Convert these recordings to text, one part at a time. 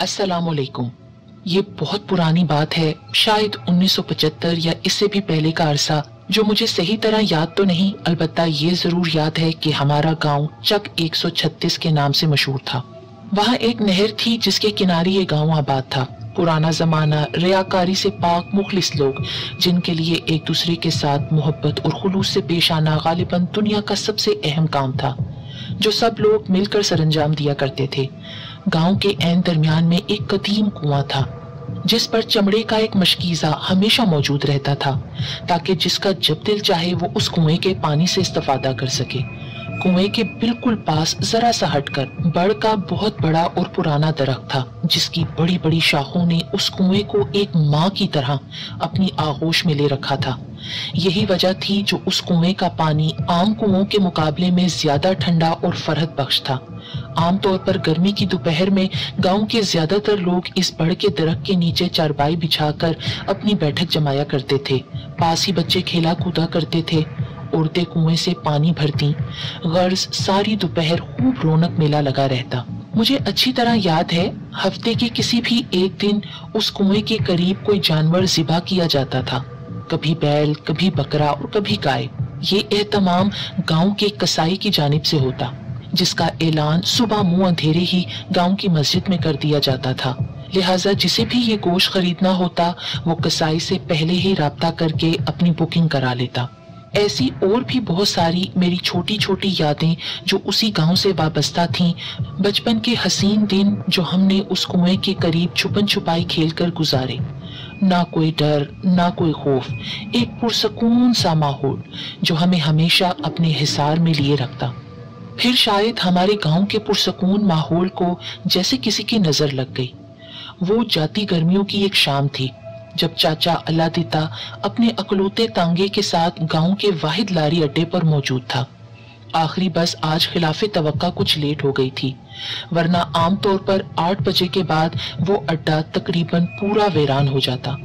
السلام علیکم۔ یہ بہت پرانی بات ہے، شاید انیس سو پچہتر یا اس سے بھی پہلے کا عرصہ، جو مجھے صحیح طرح یاد تو نہیں، البتہ یہ ضرور یاد ہے کہ ہمارا گاؤں چک ایک سو چھتیس کے نام سے مشہور تھا۔ وہاں ایک نہر تھی جس کے کناری یہ گاؤں آباد تھا۔ پرانا زمانہ، ریاکاری سے پاک مخلص لوگ، جن کے لیے ایک دوسرے کے ساتھ محبت اور خلوص سے پیش آنا غالباً دنیا کا سب سے اہم کام تھا، جو سب لوگ مل کر سر انجام دیا کرتے تھے۔ گاؤں کے این درمیان میں ایک قدیم کنواں تھا، جس پر چمڑے کا ایک مشکیزہ ہمیشہ موجود رہتا تھا، تاکہ جس کا جب دل چاہے وہ اس کنویں کے پانی سے استفادہ کر سکے۔ کنویں کے بالکل پاس ذرا سا ہٹ کر بڑ کا بہت بڑا اور پرانا درخت تھا، جس کی بڑی بڑی شاخوں نے اس کنویں کو ایک ماں کی طرح اپنی آغوش میں لے رکھا تھا۔ یہی وجہ تھی جو اس کنویں کا پانی عام کنو کے مقابلے میں زیادہ ٹھنڈا اور فرحت بخش تھا۔ عام طور پر گرمی کی دوپہر میں گاؤں کے زیادہ تر لوگ اس بڑھ کے درخت کے نیچے چارپائی بچھا کر اپنی بیٹھک جمایا کرتے تھے۔ پاس ہی بچے کھیلا کودا کرتے تھے۔ عورتیں کنویں سے پانی بھرتی۔ غرض ساری دوپہر خوب رونق میلہ لگا رہتا۔ مجھے اچھی طرح یاد ہے، ہفتے کے کسی بھی ایک دن اس کنویں کے قریب کوئی جانور ذبح کیا جاتا تھا۔ کبھی بیل، کبھی بکرا اور کبھی گائے۔ یہ اہتمام گاؤں کے کسائی کی جانب سے ہوتا۔ جس کا اعلان صبح منہ اندھیرے ہی گاؤں کی مسجد میں کر دیا جاتا تھا۔ لہٰذا جسے بھی یہ گوشت خریدنا ہوتا، وہ کسائی سے پہلے ہی رابطہ کر کے اپنی بکنگ کرا لیتا۔ ایسی اور بھی بہت ساری میری چھوٹی چھوٹی یادیں جو اسی گاؤں سے وابستہ تھیں، بچپن کے حسین دن جو ہم نے اس کنویں کے قریب چھپن چھپائی کھیل کر گزارے۔ نہ کوئی ڈر، نہ کوئی خوف، ایک پرسکون سا ماحول جو ہمیں ہمیشہ اپنے حصار میں لیے رکھتا۔ پھر شاید ہمارے گاؤں کے پرسکون ماحول کو جیسے کسی کی نظر لگ گئی۔ وہ جاتی گرمیوں کی ایک شام تھی، جب چاچا اللہ دیتا اپنے اکلوتے تانگے کے ساتھ گاؤں کے واحد لاری اڈے پر موجود تھا۔ آخری بس آج خلاف توقع کچھ لیٹ ہو گئی تھی، ورنہ عام طور پر آٹھ بجے کے بعد وہ اڈا تقریباً پورا ویران ہو جاتا۔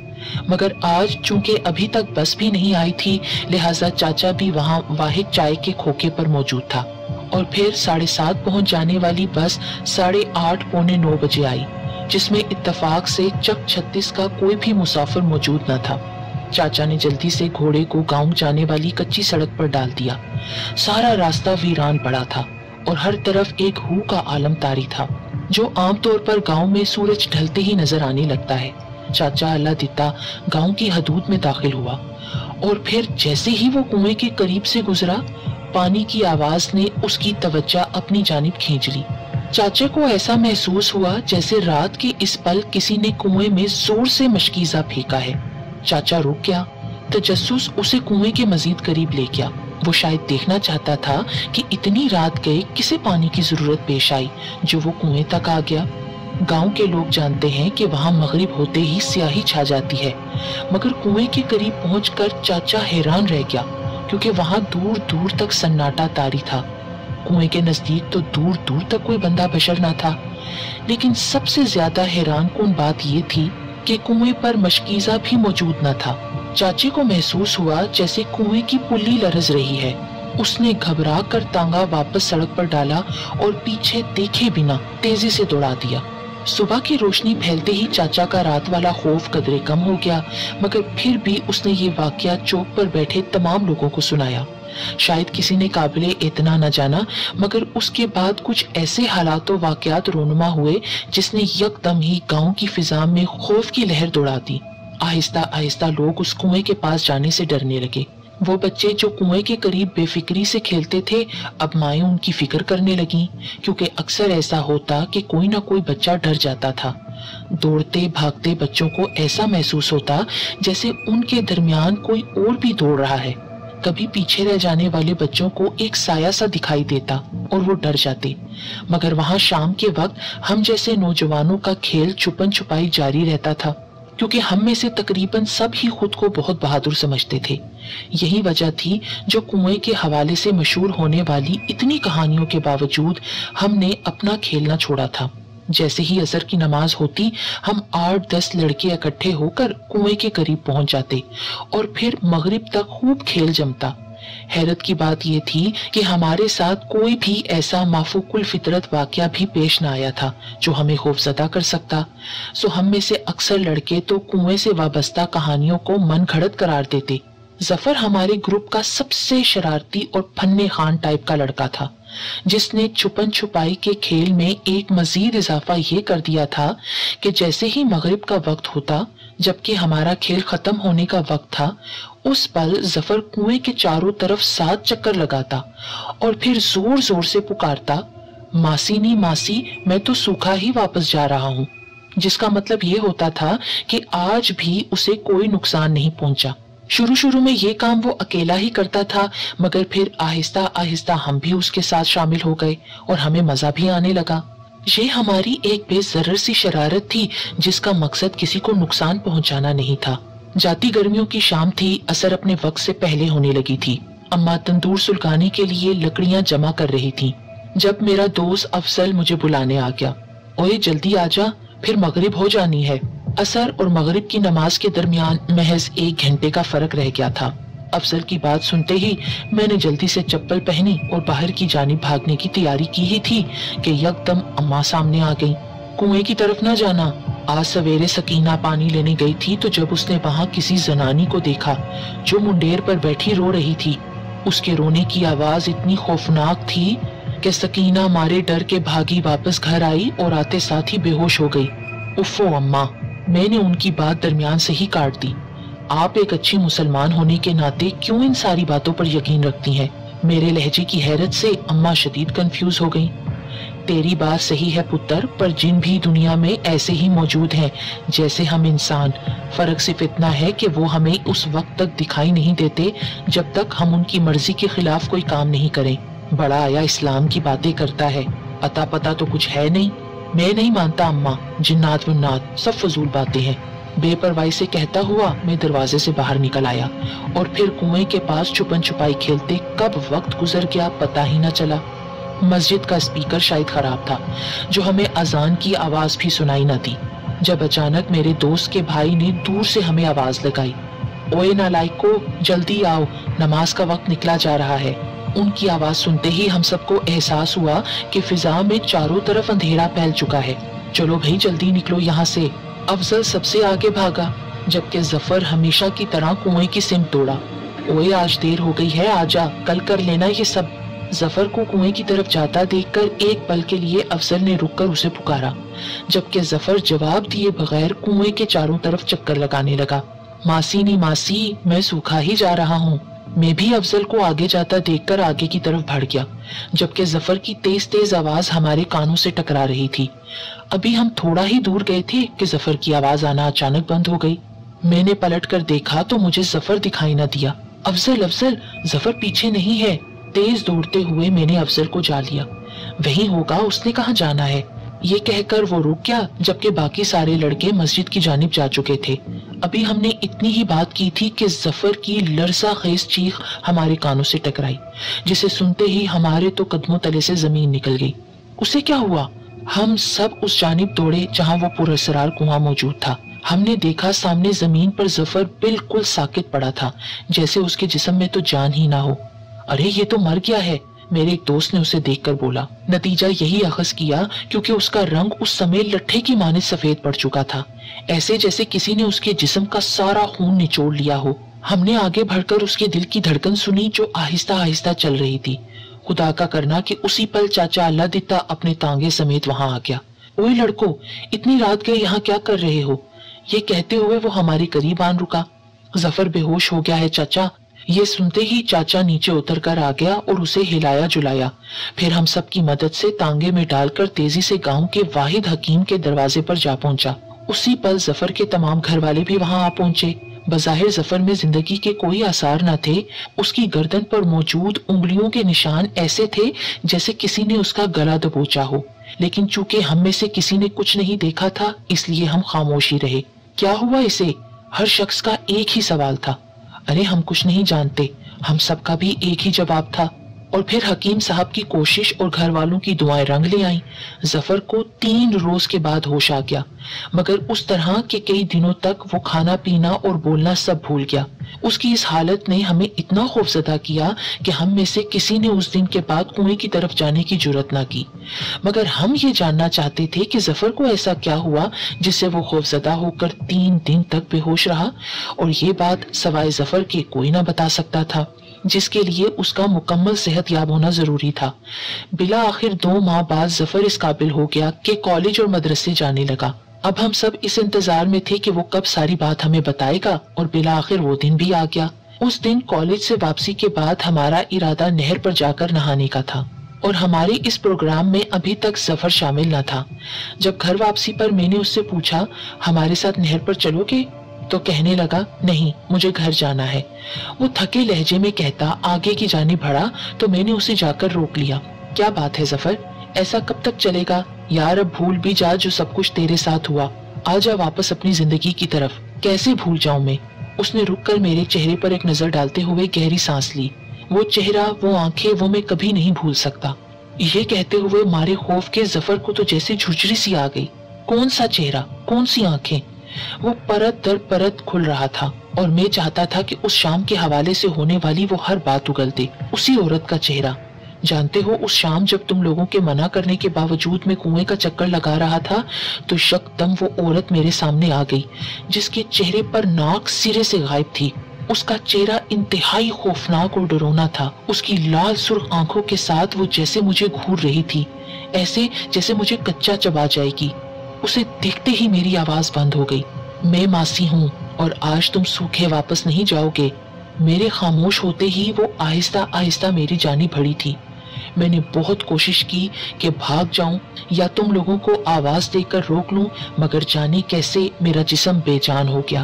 مگر آج چونکہ ابھی تک بس بھی نہیں آئی تھی، لہٰذا چاچا بھی وہاں واحد چائے کے کھوکے پر موجود تھا۔ اور پھر ساڑھے سات پہنچ جانے والی بس ساڑھے آٹھ پونے نو بجے آئی، جس میں اتفاق سے چک چھتیس کا کوئی بھی مسافر موجود نہ تھا۔ چاچا نے جلدی سے گھوڑے کو گاؤں جانے والی کچھی سڑک پر ڈال دیا۔ سارا راستہ ویران پڑا تھا اور ہر طرف ایک ہو کا عالم تاری تھا، جو عام طور پر گاؤں میں سورج ڈھلتے ہی نظر آنے لگتا ہے۔ چاچا اللہ دیتا گاؤں کی حدود میں داخل ہوا اور پھر جیسے ہی وہ کنویں کے قریب سے گزرا پانی کی آواز نے اس کی توجہ اپنی جانب کھینچ لی۔ چاچے کو ایسا محسوس ہوا جیسے رات کے اس پل کسی نے کنویں میں زور سے مشکیزہ پھینکا ہے۔ چاچا رک گیا، تجسس اسے کنویں کے مزید قریب لے گیا۔ وہ شاید دیکھنا چاہتا تھا کہ اتنی رات گئے کسے پانی کی ضرورت پیش آئی جو وہ کنویں تک آ گیا۔ گاؤں کے لوگ جانتے ہیں کہ وہاں مغرب ہوتے ہی سیاہی چھا جاتی ہے، مگر کنویں کے قریب پہنچ کر چاچا حیران رہ گیا۔ کیونکہ وہاں دور دور تک سناٹا تاری تھا۔ کنویں کے نزدیک تو دور دور تک کوئی بندہ بشر نہ تھا۔ لیکن سب سے زیادہ حیران کن بات یہ تھی کہ کنویں پر مشکیزہ بھی موجود نہ تھا۔ چاچے کو محسوس ہوا جیسے کنویں کی پلی لرز رہی ہے۔ اس نے گھبرا کر تانگا واپس سڑک پر ڈالا اور پیچھے دیکھے بنا تیزی سے دوڑا دیا۔ صبح کی روشنی پھیلتے ہی چاچا کا رات والا خوف قدرے کم ہو گیا، مگر پھر بھی اس نے یہ واقعہ چوک پر بیٹھے تمام لوگوں کو سنایا۔ شاید کسی نے قابل اتنا نہ جانا، مگر اس کے بعد کچھ ایسے حالات و واقعات رونما ہوئے جس نے یک دم ہی گاؤں کی فضام میں خوف کی لہر دوڑا دی۔ آہستہ آہستہ لوگ اس کنویں کے پاس جانے سے ڈرنے لگے۔ وہ بچے جو کنویں کے قریب بے فکری سے کھیلتے تھے، اب مائیں ان کی فکر کرنے لگیں، کیونکہ اکثر ایسا ہوتا کہ کوئی نہ کوئی بچہ ڈر جاتا تھا۔ دوڑتے، بھاگتے بچوں کو ایسا محسوس ہوتا جیسے ان کے درمیان کوئی اور بھی دوڑ رہا ہے۔ کبھی پیچھے رہ جانے والے بچوں کو ایک سایہ سا دکھائی دیتا اور وہ ڈر جاتے۔ مگر وہاں شام کے وقت ہم جیسے نوجوانوں کا کھیل چھپن چھپائی جاری رہتا تھا۔ کیونکہ ہم میں سے تقریباً سب ہی خود کو بہت بہادر سمجھتے تھے۔ یہی وجہ تھی جو کنویں کے حوالے سے مشہور ہونے والی اتنی کہانیوں کے باوجود ہم نے اپنا کھیلنا چھوڑا تھا۔ جیسے ہی اثر کی نماز ہوتی، ہم آٹھ دس لڑکے اکٹھے ہو کر کنویں کے قریب پہنچ جاتے اور پھر مغرب تک خوب کھیل جمتا۔ حیرت کی بات یہ تھی کہ ہمارے ساتھ کوئی بھی ایسا مافوق الفطرت واقعہ بھی پیش نہ آیا تھا جو ہمیں خوف زدہ کر سکتا۔ سو ہم میں سے اکثر لڑکے تو کنویں سے وابستہ کہانیوں کو من گھڑت قرار دیتے۔ ظفر ہمارے گروپ کا سب سے شرارتی اور پھنے خان ٹائپ کا لڑکا تھا، جس نے چھپن چھپائی کے کھیل میں ایک مزید اضافہ یہ کر دیا تھا کہ جیسے ہی مغرب کا وقت ہوتا، جبکہ ہمارا کھیل ختم ہونے کا وقت تھا اس پل ظفر کنویں کے چاروں طرف سات چکر لگاتا اور پھر زور زور سے پکارتا، ماسی نی ماسی، میں تو سوکھا ہی واپس جا رہا ہوں۔ جس کا مطلب یہ ہوتا تھا کہ آج بھی اسے کوئی نقصان نہیں پہنچا۔ شروع شروع میں یہ کام وہ اکیلا ہی کرتا تھا، مگر پھر آہستہ آہستہ ہم بھی اس کے ساتھ شامل ہو گئے اور ہمیں مزہ بھی آنے لگا۔ یہ ہماری ایک بے ضرر سی شرارت تھی، جس کا مقصد کسی کو نقصان پہنچانا نہیں تھا۔ جاتی گرمیوں کی شام تھی، اثر اپنے وقت سے پہلے ہونے لگی تھی۔ اما تندور سلگانے کے لیے لکڑیاں جمع کر رہی تھی جب میرا دوست افضل مجھے بلانے آ گیا اوے جلدی آ جا، پھر مغرب ہو جانی ہے۔ اثر اور مغرب کی نماز کے درمیان محض ایک گھنٹے کا فرق رہ گیا تھا۔ افسر کی بات سنتے ہی میں نے جلدی سے چپل پہنی اور باہر کی جانب بھاگنے کی تیاری کی ہی تھی کہ یک دم اما سامنے آ گئی کنویں کی طرف نہ جانا۔ آج سویرے سکینہ پانی لینے گئی تھی تو جب اس نے وہاں کسی زنانی کو دیکھا جو منڈیر پر بیٹھی رو رہی تھی، اس کے رونے کی آواز اتنی خوفناک تھی کہ سکینہ مارے ڈر کے بھاگی واپس گھر آئی اور آتے ساتھ ہی بے ہوش ہو گئی۔ افو اما میں نے ان کی بات درمیان سے ہی کاٹ دی۔ آپ ایک اچھی مسلمان ہونے کے ناطے کیوں ان ساری باتوں پر یقین رکھتی ہیں؟ میرے لہجے کی حیرت سے اماں شدید کنفیوز ہو گئی تیری بات صحیح ہے پتر، پر جن بھی دنیا میں ایسے ہی موجود ہیں، جیسے ہم انسان۔ فرق صرف اتنا ہے کہ وہ ہمیں اس وقت تک دکھائی نہیں دیتے جب تک ہم ان کی مرضی کے خلاف کوئی کام نہیں کریں۔ بڑا آیا اسلام کی باتیں کرتا ہے۔ اتا پتا تو کچھ ہے نہیں۔ میں نہیں مانتا اماں، جنات ونات، سب فضول باتیں ہیں۔ بے پرواہی سے کہتا ہوا میں دروازے سے باہر نکل آیا۔ اور پھر کنویں کے پاس چھپن چھپائی کھیلتے کب وقت گزر گیا پتا ہی نہ چلا۔ مسجد کا اسپیکر شاید خراب تھا، جو ہمیں اذان کی آواز بھی سنائی نہ دی۔ جب اچانک میرے دوست کے بھائی نے دور سے ہمیں آواز لگائی اوے نالائک کو جلدی آؤ، نماز کا وقت نکلا جا رہا ہے۔ ان کی آواز سنتے ہی ہم سب کو احساس ہوا کہ فضا میں چاروں طرف اندھیرا پھیل چکا ہے۔ چلو بھائی، جلدی نکلو یہاں سے۔ افضل سب سے آگے بھاگا، جبکہ ظفر ہمیشہ کی طرح کنویں کی سمت توڑا اوے آج دیر ہو گئی ہے، آجا، کل کر لینا یہ سب۔ ظفر کو کنویں کی طرف جاتا دیکھ کر ایک پل کے لیے افضل نے رک کر اسے پکارا، جبکہ ظفر جواب دیے بغیر کنویں کے چاروں طرف چکر لگانے لگا۔ ماسی نی ماسی، میں سوکھا ہی جا رہا ہوں۔ میں بھی افضل کو آگے جاتا دیکھ کر آگے کی طرف بڑھ گیا، جبکہ ظفر کی تیز تیز آواز ہمارے کانوں سے ٹکرا رہی تھی۔ ابھی ہم تھوڑا ہی دور گئے تھے کہ ظفر کی آواز آنا اچانک بند ہو گئی۔ میں نے پلٹ کر دیکھا تو مجھے ظفر دکھائی نہ دیا۔ افضل افضل، ظفر پیچھے نہیں ہے۔ تیز دوڑتے ہوئے میں نے افضل کو جا لیا۔ وہی ہوگا اس نے کہاں جانا ہے؟ یہ کہہ کر وہ رک گیا جبکہ باقی سارے لڑکے مسجد کی جانب جا چکے تھے۔ ابھی ہم نے اتنی ہی بات کی تھی کہ ظفر کی لرزہ خیز چیخ ہمارے کانوں سے ٹکرائی، جسے سنتے ہی ہمارے تو قدموں تلے سے زمین نکل گئی۔ اسے کیا ہوا؟ ہم سب اس جانب دوڑے جہاں وہ پرسرار کنواں موجود تھا۔ ہم نے دیکھا سامنے زمین پر ظفر بالکل ساکت پڑا تھا، جیسے اس کے جسم میں تو جان ہی نہ ہو۔ ارے، یہ تو مر گیا ہے۔ میرے ایک دوست نے اسے دیکھ کر بولا، نتیجہ یہی اخذ کیا کیونکہ اس کا رنگ اس سمے لٹھے کی مانے سفید پڑ چکا تھا۔ ایسے جیسے کسی نے اس کے جسم کا سارا خون نچوڑ لیا ہو۔ ہم نے آگے بڑھ کر اس کے دل کی دھڑکن سنی جو آہستہ آہستہ چل رہی تھی۔ خدا کا کرنا کہ اسی پل چاچا اللہ دیتا اپنے تانگے سمیت وہاں آ گیا۔ اوے لڑکو، اتنی رات گئے یہاں کیا کر رہے ہو؟ یہ کہتے ہوئے وہ ہمارے قریب آن رکا۔ ظفر بے ہوش ہو گیا ہے چاچا۔ یہ سنتے ہی چاچا نیچے اتر کر آ گیا اور اسے ہلایا جلایا۔ پھر ہم سب کی مدد سے تانگے میں ڈال کر تیزی سے گاؤں کے واحد حکیم کے دروازے پر جا پہنچا۔ اسی پل ظفر کے تمام گھر والے بھی وہاں آ پہنچے۔ بظاہر ظفر میں زندگی کے کوئی آثار نہ تھے۔ اس کی گردن پر موجود انگلیوں کے نشان ایسے تھے جیسے کسی نے اس کا گلا دبوچا ہو۔ لیکن چونکہ ہم میں سے کسی نے کچھ نہیں دیکھا تھا، اس لیے ہم خاموشی رہے۔ کیا ہوا اسے؟ ہر شخص کا ایک ہی سوال تھا۔ ارے ہم کچھ نہیں جانتے ہم سب کا بھی ایک ہی جواب تھا۔ اور پھر حکیم صاحب کی کوشش اور گھر والوں کی دعائیں رنگ لے آئیں۔ ظفر کو تین روز کے بعد ہوش آ گیا، مگر اس طرح کہ کئی دنوں تک وہ کھانا پینا اور بولنا سب بھول گیا۔ اس کی اس حالت نے ہمیں اتنا خوف زدہ کیا کہ ہم میں سے کسی نے اس دن کے بعد کنویں کی طرف جانے کی جرت نہ کی۔ مگر ہم یہ جاننا چاہتے تھے کہ ظفر کو ایسا کیا ہوا جس سے وہ خوف زدہ ہو کر تین دن تک بے ہوش رہا، اور یہ بات سوائے ظفر کے کوئی نہ بتا سکتا تھا۔ جس کے لیے اس کا مکمل صحت یاب ہونا ضروری تھا۔ بلا آخر دو ماہ بعد ظفر اس قابل ہو گیا کہ کالج اور مدرسے جانے لگا۔ اب ہم سب اس انتظار میں تھے کہ وہ کب ساری بات ہمیں بتائے گا اور بلا آخر وہ دن بھی آ گیا۔ اس دن کالج سے واپسی کے بعد ہمارا ارادہ نہر پر جا کر نہانے کا تھا اور ہمارے اس پروگرام میں ابھی تک سفر شامل نہ تھا۔ جب گھر واپسی پر میں نے اس سے پوچھا، ہمارے ساتھ نہر پر چلو گے؟ تو کہنے لگا، نہیں، مجھے گھر جانا ہے. وہ تھکے لہجے میں کہتا، آگے کی جانب بڑھا تو میں نے اسے جا کر روک لیا. کیا بات ہے ظفر؟ ایسا کب تک چلے گا؟ یار اب بھول بھی جا جو سب کچھ تیرے ساتھ ہوا۔ آ جا واپس اپنی زندگی کی طرف۔ کیسے بھول جاؤں میں؟ اس نے رک کر میرے چہرے پر ایک نظر ڈالتے ہوئے گہری سانس لی۔ وہ چہرہ، وہ آنکھیں، وہ میں کبھی نہیں بھول سکتا۔ یہ کہتے ہوئے مارے خوف کے ظفر کو تو جیسے جھجری سی آ گئی۔ کون سا چہرہ؟ کون سی آنکھیں؟ وہ پرت در پرت کھل رہا تھا اور میں چاہتا تھا کہ اس شام کے حوالے سے ہونے والی وہ ہر بات اگل دے اسی عورت کا چہرہ۔ جانتے ہو، اس شام جب تم لوگوں کے منع کرنے کے باوجود میں کنویں کا چکر لگا رہا تھا، تو شک دم وہ عورت میرے سامنے آ گئی، جس کے چہرے پر ناک سرے سے غائب تھی۔ اس کا چہرہ انتہائی خوفناک اور ڈرونا تھا۔ اس کی لال سرخ آنکھوں کے ساتھ وہ جیسے مجھے گھور رہی تھی، ایسے جیسے مجھے کچا چبا جائے گی۔ اسے دیکھتے ہی میری آواز بند ہو گئی۔ میں ماسی ہوں اور آج تم سوکھے واپس نہیں جاؤ گے۔ میرے خاموش ہوتے ہی وہ آہستہ آہستہ میری جانی بھڑی تھی۔ میں نے بہت کوشش کی کہ بھاگ جاؤں یا تم لوگوں کو آواز دے کر روک لوں، مگر جانے کیسے میرا جسم بے جان ہو گیا۔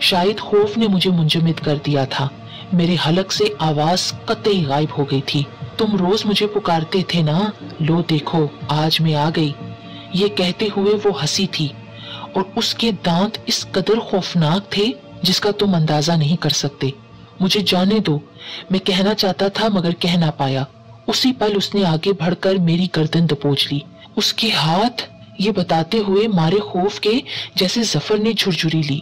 شاید خوف نے مجھے منجمد کر دیا تھا۔ میرے حلق سے آواز قطعی غائب ہو گئی تھی۔ تم روز مجھے پکارتے تھے نا؟ لو دیکھو، آج میں آ گئی۔ یہ کہتے ہوئے وہ ہسی تھی اور اس کے دانت اس قدر خوفناک تھے جس کا تم اندازہ نہیں کر سکتے۔ مجھے جانے دو، میں کہنا چاہتا تھا مگر کہہ نہ پایا۔ اسی پل اس نے آگے بڑھ کر میری گردن دپوچ لی۔ اس کے ہاتھ یہ بتاتے ہوئے مارے خوف کے جیسے زفر نے جھرجھری لی۔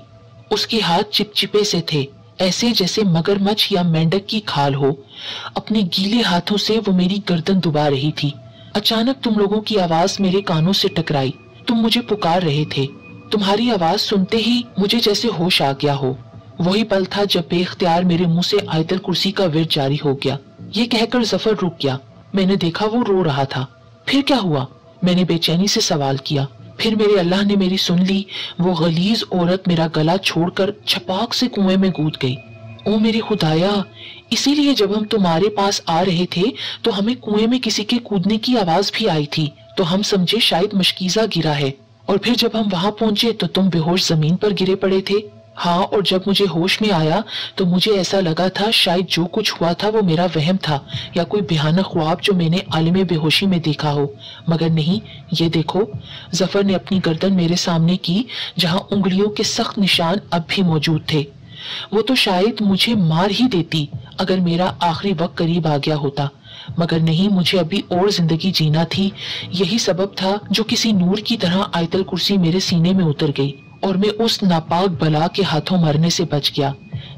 اس کے ہاتھ چپ چپے سے تھے، ایسے جیسے مگر مچھ یا مینڈک کی کھال ہو۔ اپنے گیلے ہاتھوں سے وہ میری گردن دبا رہی تھی۔ اچانک تم لوگوں کی آواز میرے کانوں سے ٹکرائی۔ تم مجھے پکار رہے تھے۔ تمہاری آواز سنتے ہی مجھے جیسے ہوش آ گیا ہو۔ وہی پل تھا جب بے اختیار میرے منہ سے آیتل کرسی کا ورد جاری ہو گیا۔ یہ کہہ کر ظفر رک گیا۔ میں نے دیکھا وہ رو رہا تھا۔ پھر کیا ہوا؟ میں نے بے چینی سے سوال کیا۔ پھر میرے اللہ نے میری سن لی۔ وہ غلیظ عورت میرا گلا چھوڑ کر چھپاک سے کنویں میں گود گئی۔ او میری خدایا، اسی لیے جب ہم تمہارے پاس آ رہے تھے، تو ہمیں کنویں میں کسی کے کودنے کی آواز بھی آئی تھی، تو ہم سمجھے شاید مشکیزہ گرا ہے۔ اور پھر جب ہم وہاں پہنچے، تو تم بے ہوش زمین پر گرے پڑے تھے۔ ہاں اور جب مجھے ہوش میں آیا، تو مجھے ایسا لگا تھا شاید جو کچھ ہوا تھا وہ میرا وہم تھا، یا کوئی بھیانک خواب جو میں نے عالم بے ہوشی میں دیکھا ہو۔ مگر نہیں، یہ دیکھو، ظفر نے اپنی گردن میرے سامنے کی، جہاں انگلیوں کے سخت نشان اب بھی موجود تھے۔ وہ تو شاید مجھے مار ہی دیتی اگر میرا آخری وقت قریب آ گیا ہوتا۔ مگر نہیں، مجھے ابھی اور زندگی جینا تھی۔ یہی سبب تھا جو کسی نور کی طرح آیتل کرسی میرے سینے میں اتر گئی اور میں اس ناپاک بلا کے ہاتھوں مرنے سے بچ گیا۔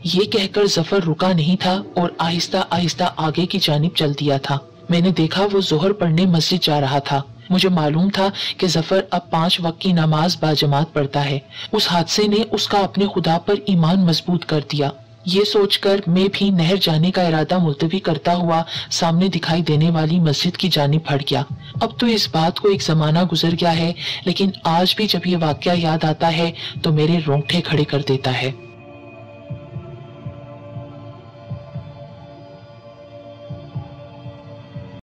یہ کہہ کر ظفر رکا نہیں تھا اور آہستہ آہستہ آگے کی جانب چل دیا تھا۔ میں نے دیکھا وہ زہر پڑھنے مسجد جا رہا تھا۔ مجھے معلوم تھا کہ ظفر اب پانچ وقت کی نماز باجماعت پڑھتا ہے۔ اس حادثے نے اس کا اپنے خدا پر ایمان مضبوط کر دیا۔ یہ سوچ کر میں بھی نہر جانے کا ارادہ ملتوی کرتا ہوا سامنے دکھائی دینے والی مسجد کی جانب پھڑ گیا۔ اب تو اس بات کو ایک زمانہ گزر گیا ہے، لیکن آج بھی جب یہ واقعہ یاد آتا ہے تو میرے رونگٹے کھڑے کر دیتا ہے۔